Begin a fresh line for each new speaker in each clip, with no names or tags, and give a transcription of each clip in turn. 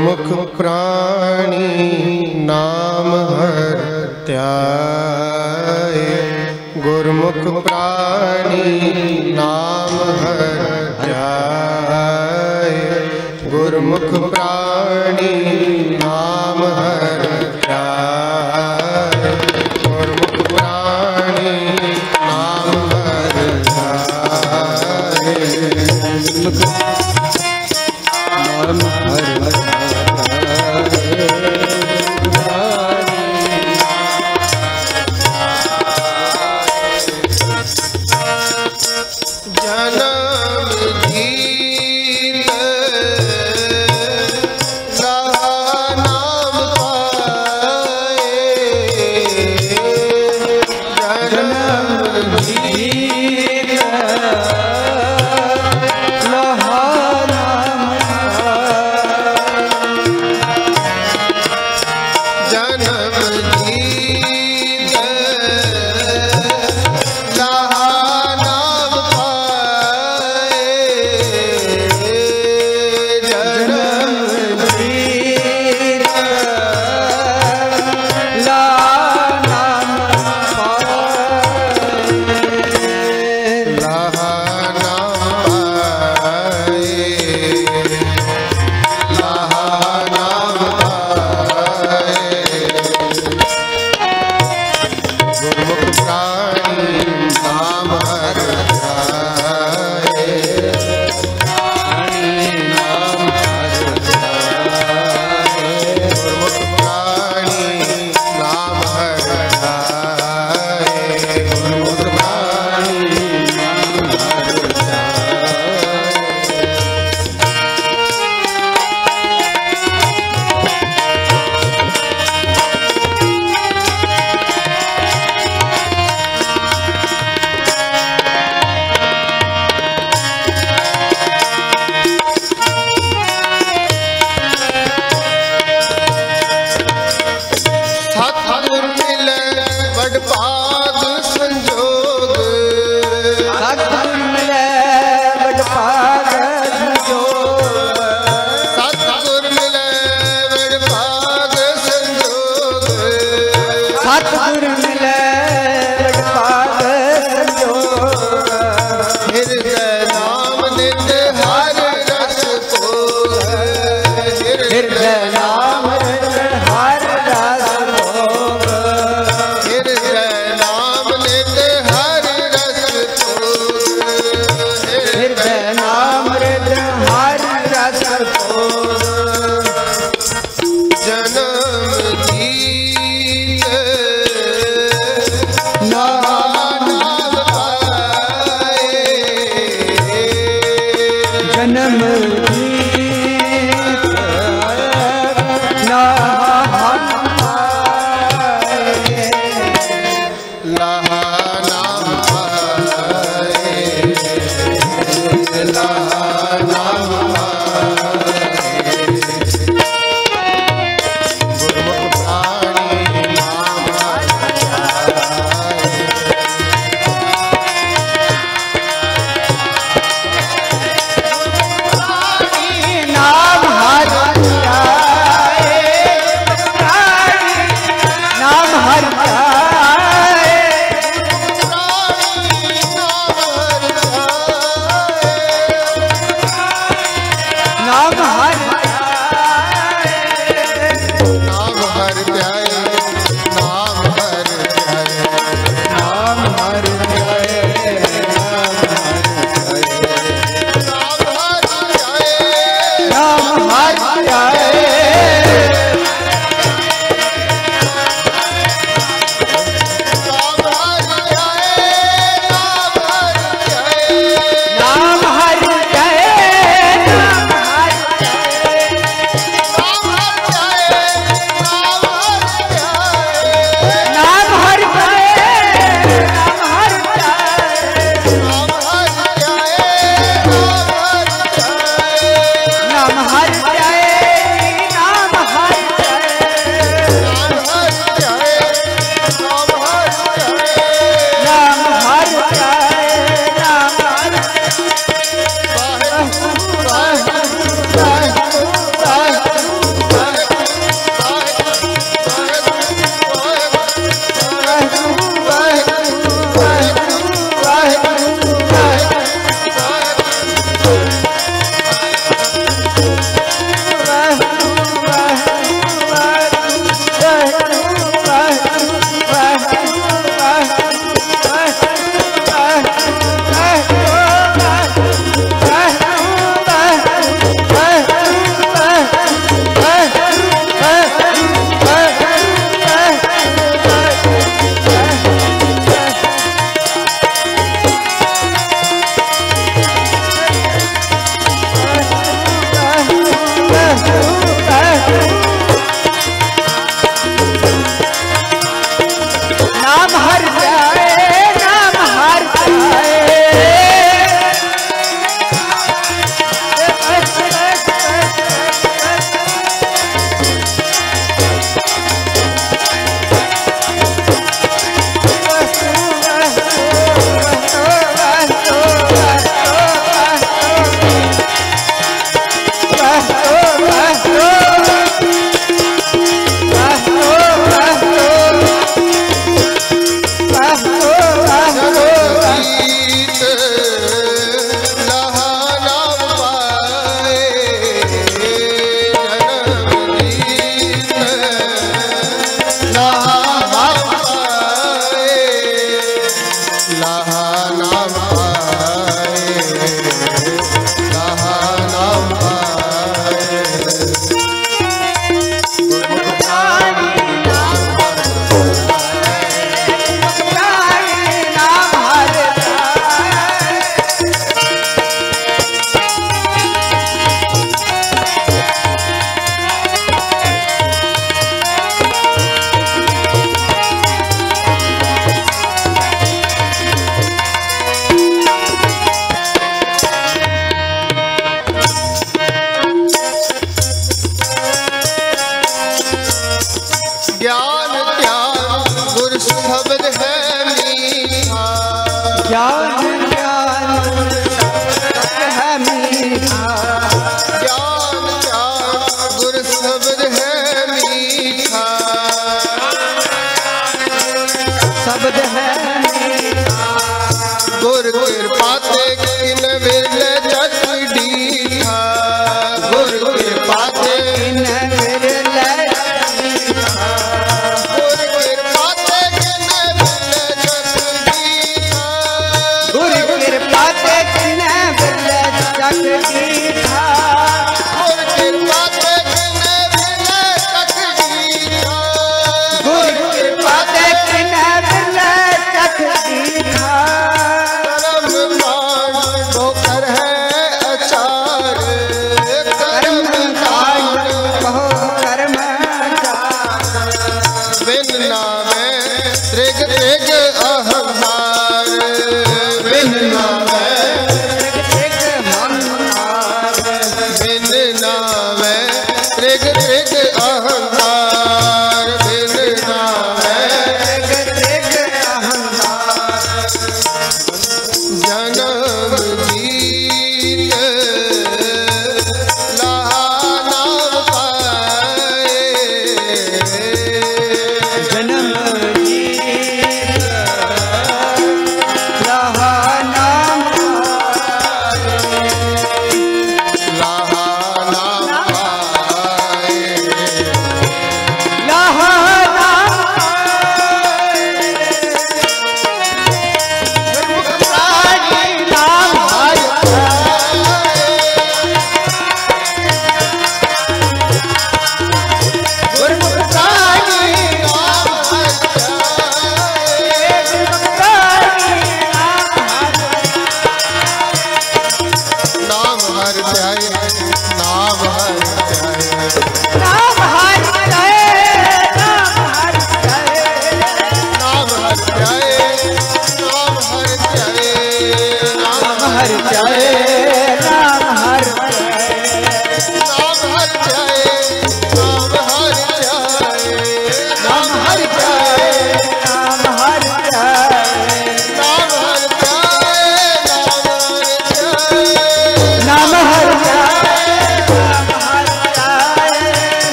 गुरमुख प्राणी नाम हर त्याय गुरमुख प्राणी नाम हर त्याय गुरमुख प्राणी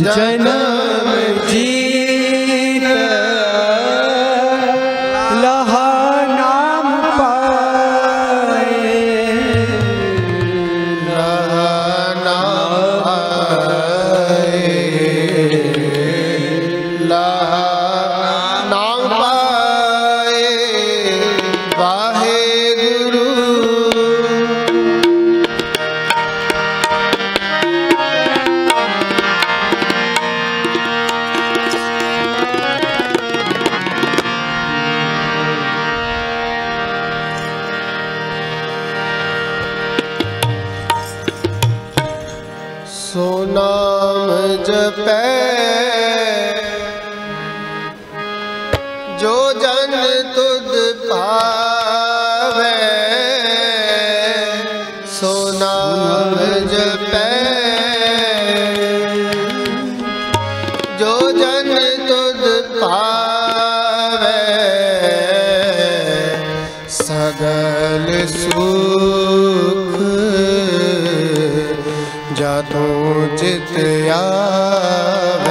જન ਸਗਲ ਸੁਖ ਜਦੋਂ ਚਿਤ ਆਵੇ।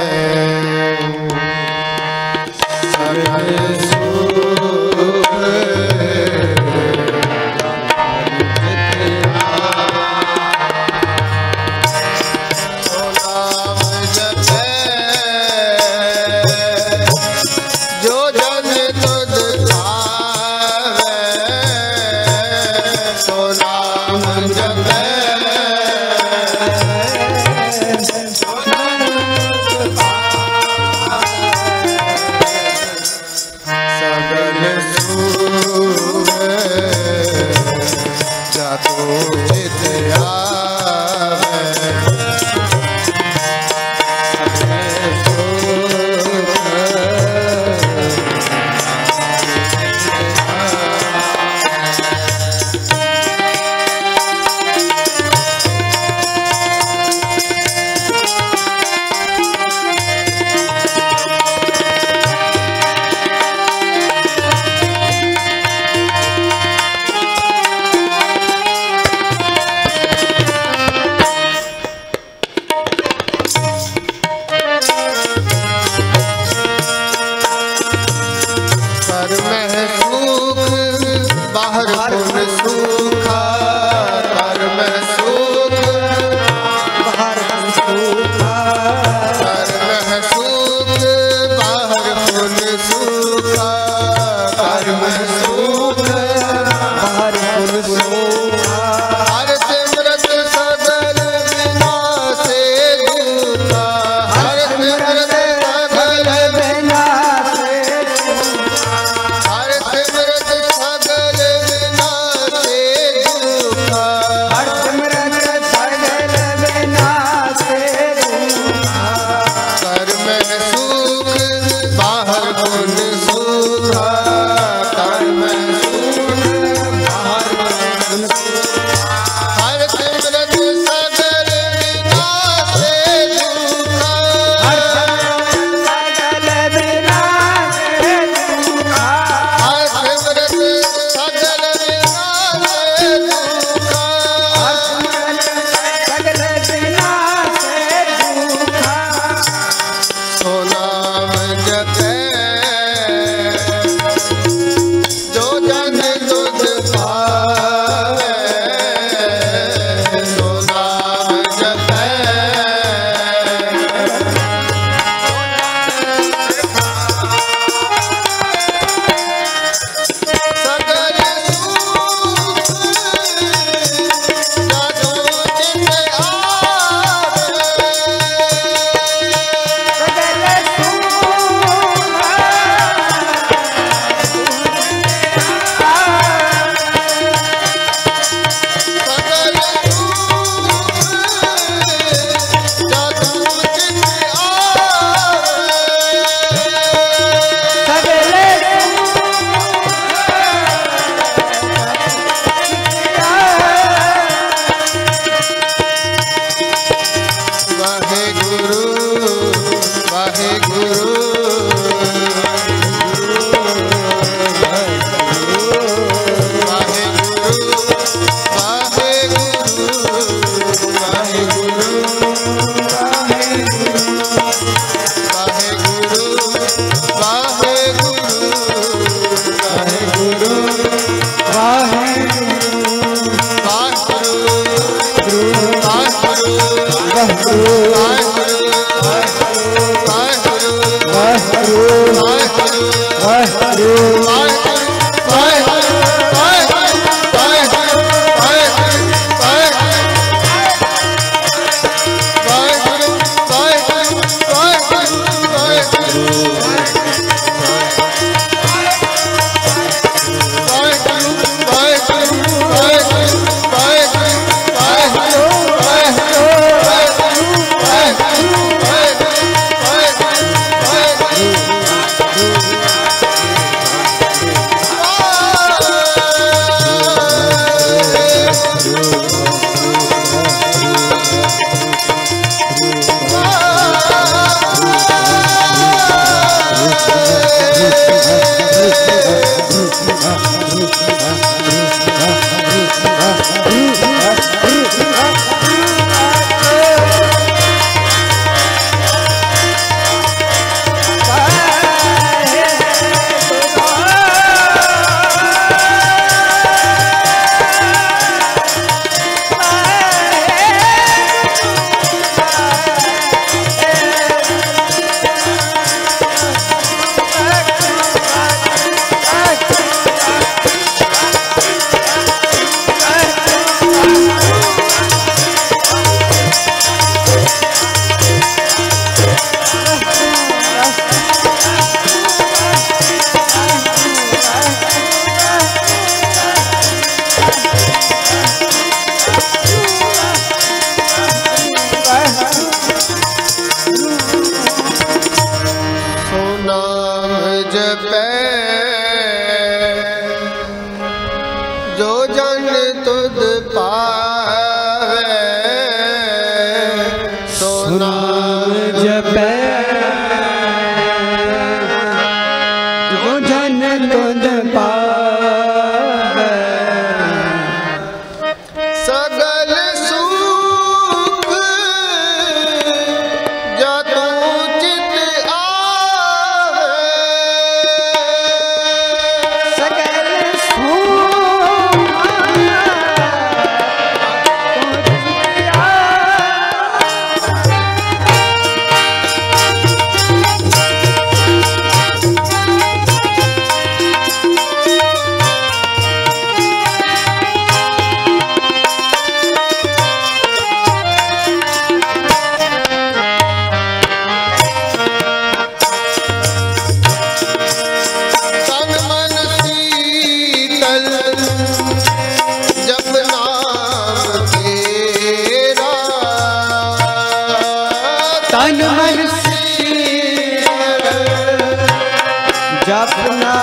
जो जन
तुम
तो जपना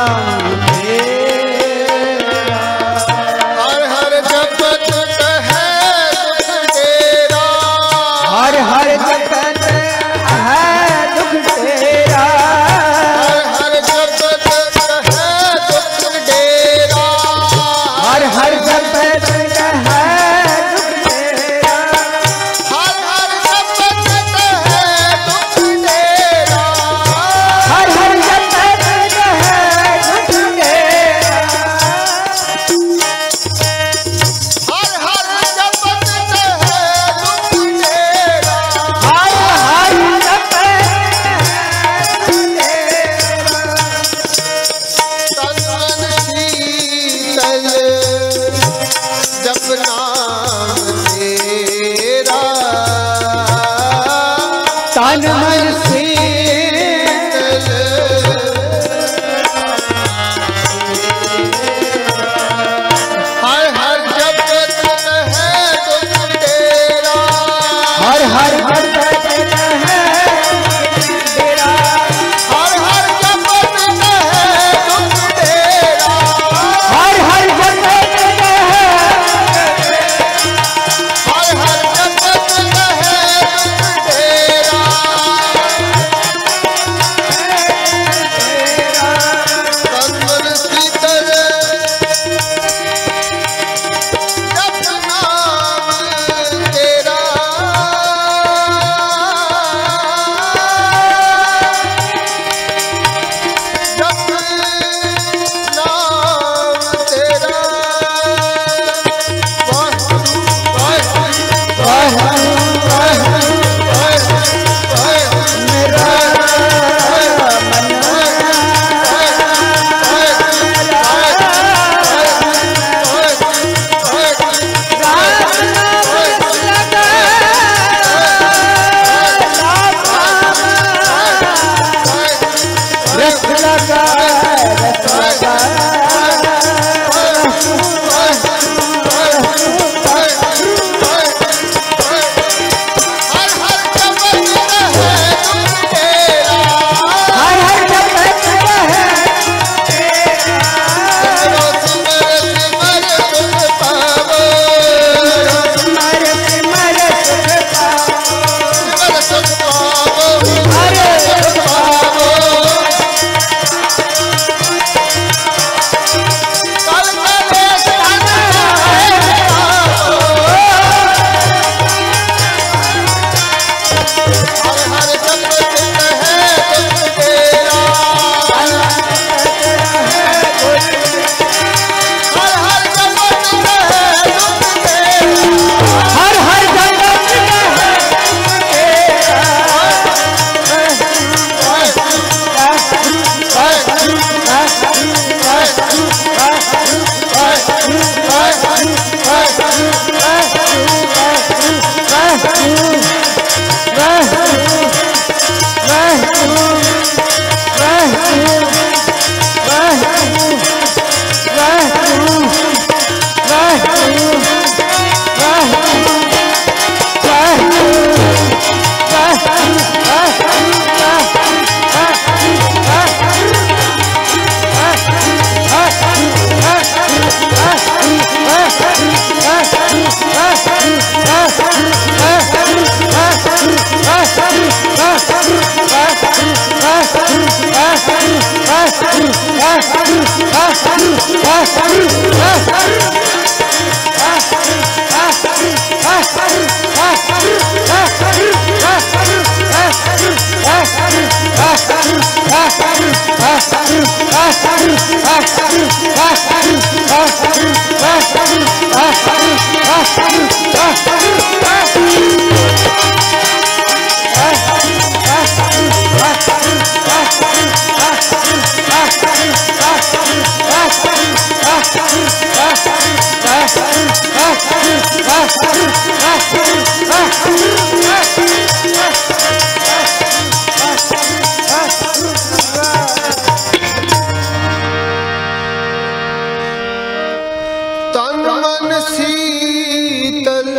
शीतल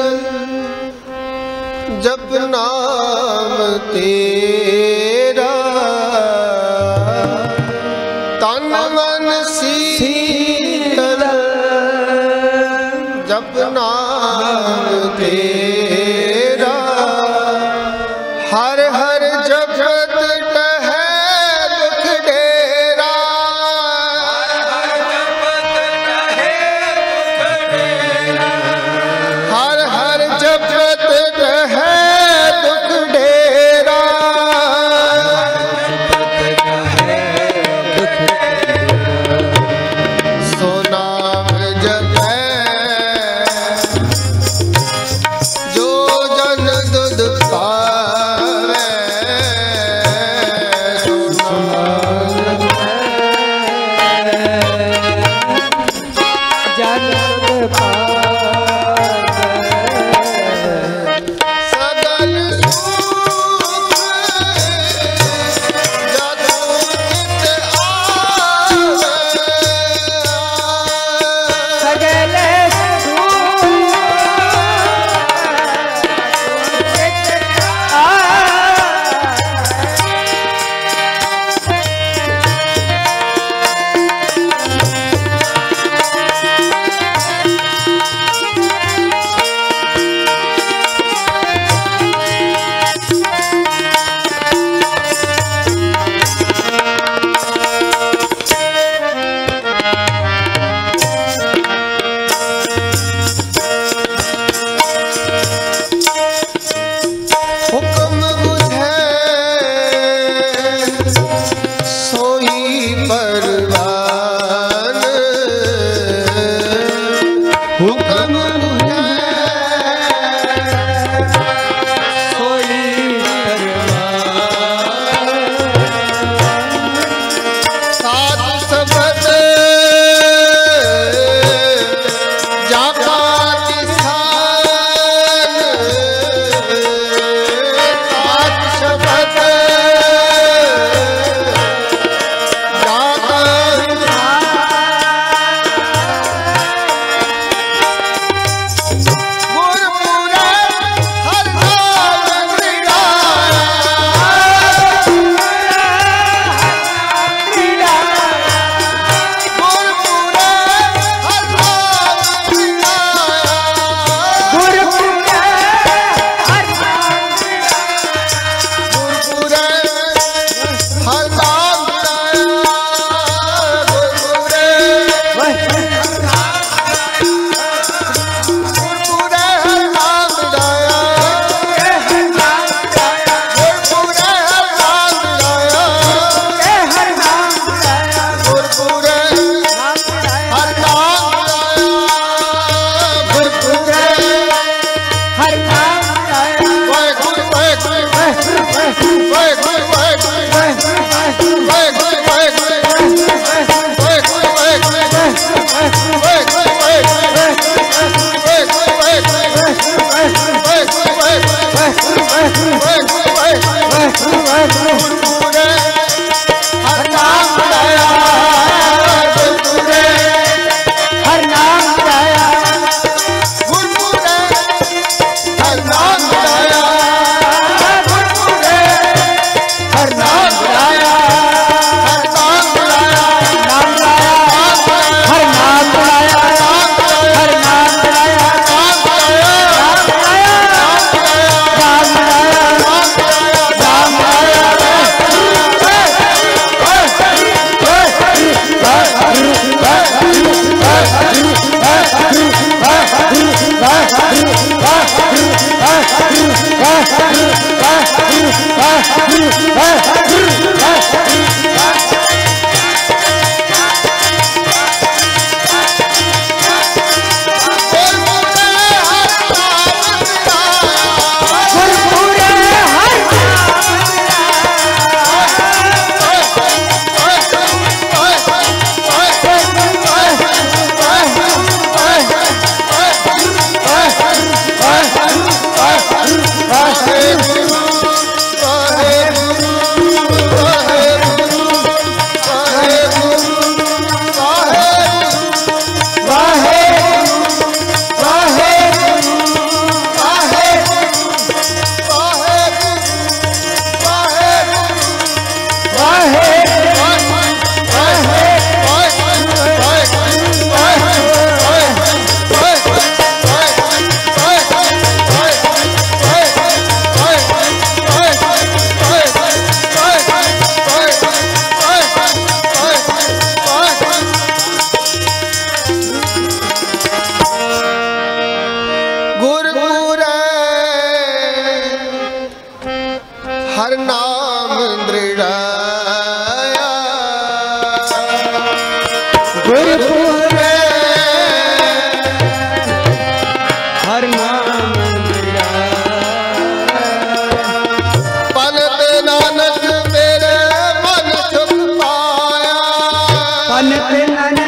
जब नाम तेरा Ale, ale, ale.